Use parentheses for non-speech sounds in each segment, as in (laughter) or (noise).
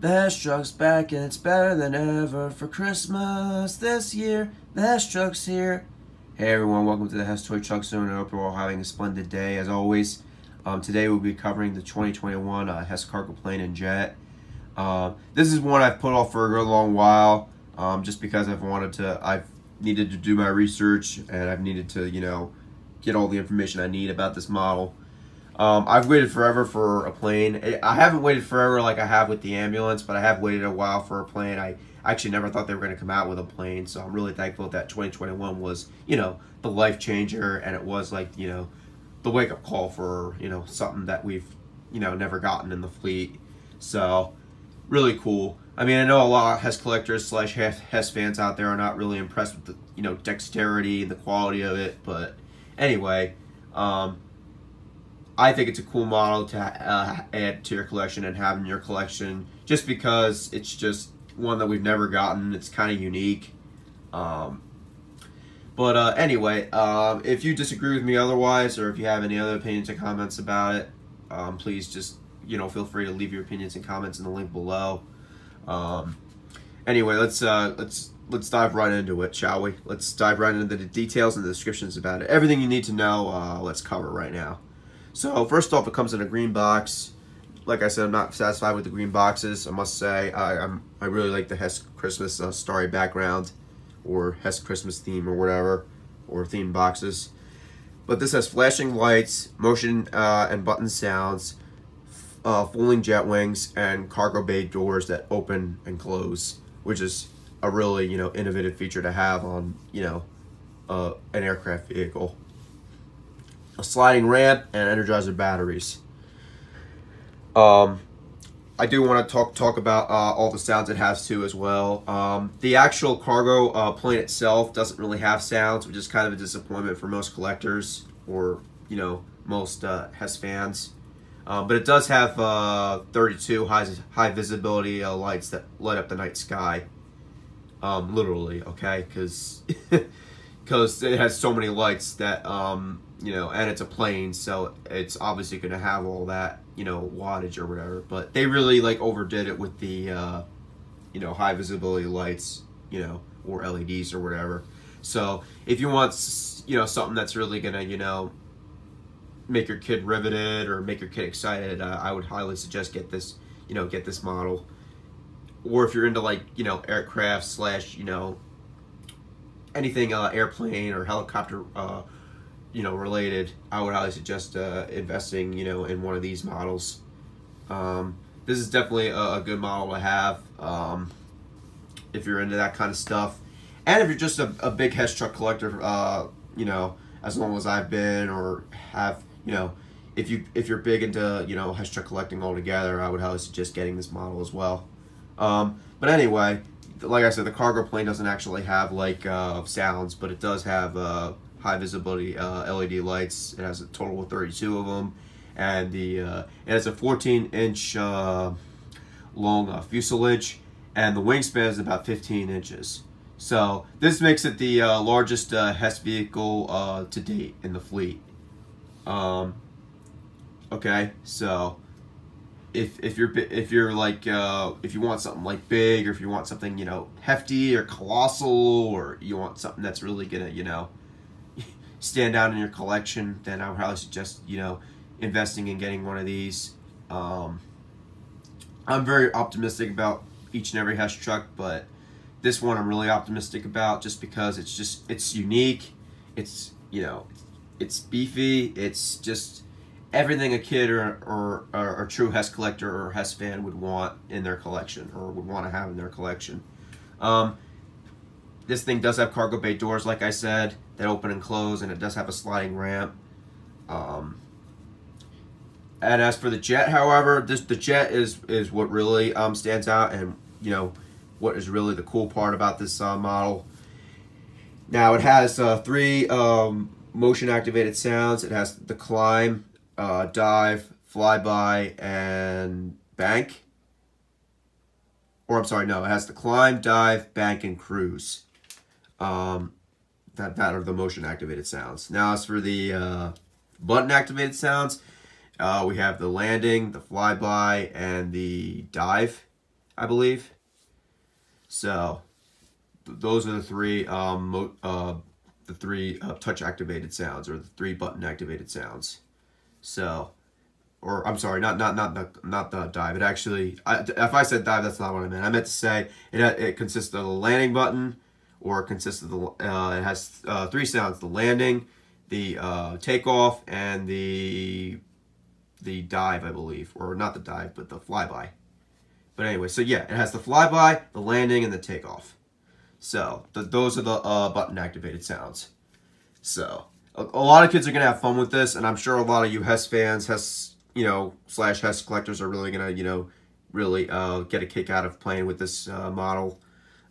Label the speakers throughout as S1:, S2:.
S1: Hess truck's back and it's better than ever for Christmas this year. Hess truck's here. Hey everyone, welcome to the Hess Toy Truck Zone. I hope you're all having a splendid day as always. Um, today we'll be covering the 2021 uh, Hess Cargo Plane and Jet. Um, this is one I've put off for a really long while, um, just because I've wanted to. I've needed to do my research and I've needed to, you know, get all the information I need about this model. Um, I've waited forever for a plane. I haven't waited forever like I have with the ambulance, but I have waited a while for a plane. I actually never thought they were going to come out with a plane, so I'm really thankful that 2021 was, you know, the life changer, and it was like, you know, the wake up call for, you know, something that we've, you know, never gotten in the fleet. So, really cool. I mean, I know a lot of Hess collectors slash Hess fans out there are not really impressed with the, you know, dexterity and the quality of it, but anyway, um, I think it's a cool model to uh, add to your collection and have in your collection just because it's just one that we've never gotten. It's kind of unique. Um, but uh, anyway, um, if you disagree with me otherwise or if you have any other opinions or comments about it, um, please just, you know, feel free to leave your opinions and comments in the link below. Um, anyway, let's uh, let's let's dive right into it, shall we? Let's dive right into the details and the descriptions about it. Everything you need to know, uh, let's cover right now. So first off, it comes in a green box. Like I said, I'm not satisfied with the green boxes. I must say, I, am I really like the Hess Christmas uh, starry background, or Hess Christmas theme, or whatever, or theme boxes. But this has flashing lights, motion uh, and button sounds, uh, folding jet wings, and cargo bay doors that open and close, which is a really you know innovative feature to have on you know uh, an aircraft vehicle a sliding ramp, and Energizer batteries. Um, I do want to talk talk about uh, all the sounds it has too as well. Um, the actual cargo uh, plane itself doesn't really have sounds, which is kind of a disappointment for most collectors or you know most uh, Hess fans. Um, but it does have uh, 32 high high visibility uh, lights that light up the night sky. Um, literally, okay, because because (laughs) it has so many lights that um, you know, and it's a plane, so it's obviously going to have all that, you know, wattage or whatever. But they really like overdid it with the, uh, you know, high visibility lights, you know, or LEDs or whatever. So if you want, you know, something that's really going to, you know, make your kid riveted or make your kid excited, uh, I would highly suggest get this, you know, get this model. Or if you're into like, you know, aircraft slash, you know, anything uh, airplane or helicopter uh, you know related, I would highly suggest uh, investing you know in one of these models. Um, this is definitely a, a, good model to have um, if you're into that kind of stuff, and if you're just a, a big Hess truck collector, uh, you know, as long as I've been or have, you know, if you if you're big into you know Hess truck collecting altogether, I would highly suggest getting this model as well. Um, but anyway, like I said, the cargo plane doesn't actually have like uh, sounds, but it does have uh, high visibility uh, LED lights. It has a total of 32 of them, and the uh, it has a 14 inch uh, long uh, fuselage, and the wingspan is about 15 inches. So this makes it the uh, largest uh, Hess vehicle to date in the fleet. Um, okay, so if if you're if you're like uh, if you want something like big or if you want something you know hefty or colossal or you want something that's really gonna you know stand out in your collection, then I would highly suggest, you know, investing in getting one of these. Um, I'm very optimistic about each and every Hess truck, but this one I'm really optimistic about just because it's just, it's unique. It's, you know, it's beefy. It's just everything a kid or, or, or, a true Hess collector or Hess fan would want in their collection or would want to have in their collection. Um, this thing does have cargo bay doors, like I said, that open and close, and it does have a sliding ramp. Um, and as for the jet, however, this the jet is is what really um, stands out, and you know what is really the cool part about this uh, model. Now it has uh, three um, motion activated sounds. It has the climb, uh, dive, flyby, and bank. Or I'm sorry, no, it has the climb, dive, bank, and cruise. Um, that, that are the motion activated sounds. Now as for the uh, button activated sounds, uh, we have the landing, the flyby, and the dive. I believe. So th those are the three um, uh, the three uh, touch activated sounds or the three button activated sounds. So, or I'm sorry, not not not the not the dive. It actually, I, if I said dive, that's not what I meant. I meant to say it it consists of the landing button, or consists of the uh, it has uh, three sounds: the landing, the uh, takeoff, and the the dive, I believe, or not the dive, but the flyby. But anyway, so yeah, it has the flyby, the landing, and the takeoff. So the, those are the uh, button activated sounds. So a, a, lot of kids are gonna have fun with this, and I'm sure a lot of you Hess fans, Hess you know slash Hess collectors are really gonna you know really uh, get a kick out of playing with this uh, model.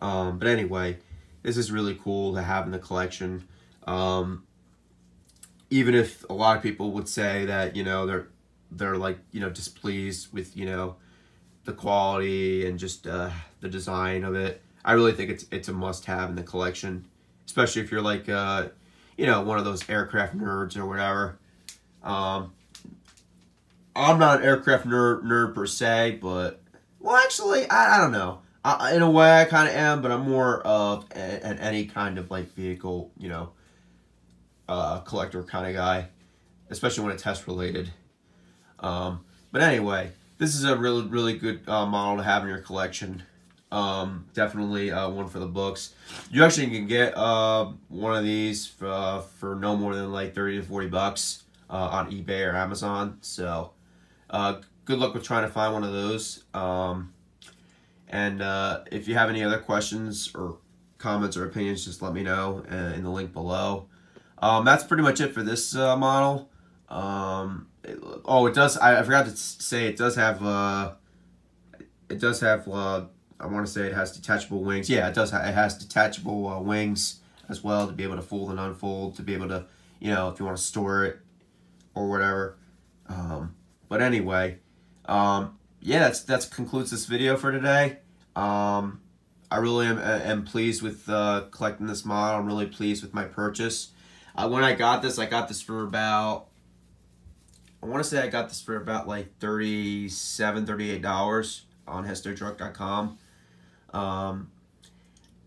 S1: Um, but anyway, this is really cool to have in the collection. Um, even if a lot of people would say that you know they're they're like you know displeased with you know the quality and just uh, the design of it. I really think it's it's a must-have in the collection, especially if you're like uh, you know one of those aircraft nerds or whatever. Um, I'm not an aircraft nerd nerd per se, but well, actually, I, I don't know. I, in a way, I kind of am, but I'm more of an any kind of like vehicle, you know, uh, collector kind of guy, especially when it's Hess related. Um, but anyway, this is a really, really good uh, model to have in your collection. Um, definitely uh, one for the books. You actually can get uh, one of these for, uh, for no more than like 30 to 40 bucks uh, on eBay or Amazon. So uh, good luck with trying to find one of those. Um, and if you have any other questions or comments or opinions, just let me know in the link below. Um, that's pretty much it for this model. Um, it, oh, it does. I, I, forgot to say it does have. Uh, it does have. Uh, I want to say it has detachable wings. Yeah, it does. Ha it has detachable uh, wings as well to be able to fold and unfold to be able to, you know, if you want to store it or whatever. Um, but anyway, um, yeah, that's that's concludes this video for today. Um, I really am, am pleased with uh, collecting this model. I'm really pleased with my purchase. Uh, when I got this, I got this for about I want to say I got this for about like $37, $38 on HessToyTruck.com. Um,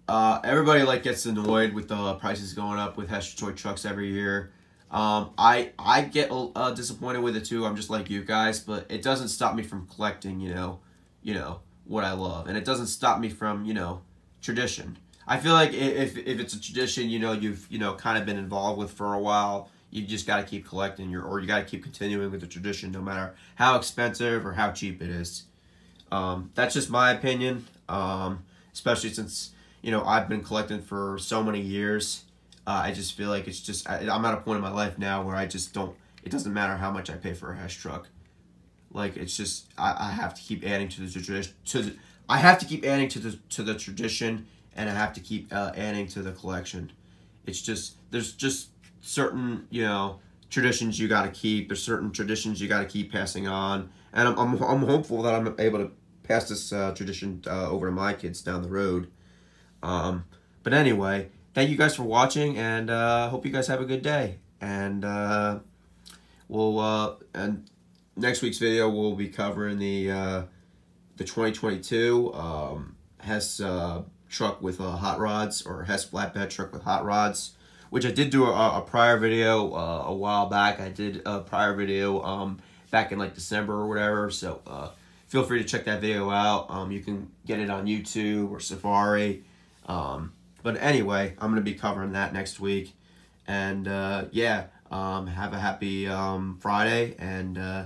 S1: uh, everybody like gets annoyed with the prices going up with Hester Toy Trucks every year. Um, I I get uh, disappointed with it too. I'm just like you guys, but it doesn't stop me from collecting. You know, you know what I love, and it doesn't stop me from you know tradition. I feel like if if it's a tradition, you know, you've you know kind of been involved with for a while you just got to keep collecting your, or you got to keep continuing with the tradition no matter how expensive or how cheap it is. Um, that's just my opinion, um, especially since, you know, I've been collecting for so many years. Uh, I just feel like it's just, I, am at a point in my life now where I just don't, it doesn't matter how much I pay for a Hess truck. Like, it's just, I, I have to keep adding to the tradition, to the, I have to keep adding to the, to the tradition and I have to keep uh, adding to the collection. It's just, there's just certain, you know, traditions you got to keep. There's certain traditions you got to keep passing on. And I'm, I'm, I'm hopeful that I'm able to pass this uh, tradition uh, over to my kids down the road. Um, but anyway, thank you guys for watching, and uh, hope you guys have a good day. And uh, we'll uh, and next week's video we'll be covering the uh, the 2022 um, Hess uh, truck with uh, hot rods or Hess flatbed truck with hot rods which I did do a, a prior video uh, a while back. I did a prior video um, back in like December or whatever. So uh, feel free to check that video out. Um, you can get it on YouTube or Safari. Um, but anyway, I'm going to be covering that next week. And uh, yeah, um, have a happy um, Friday. And uh,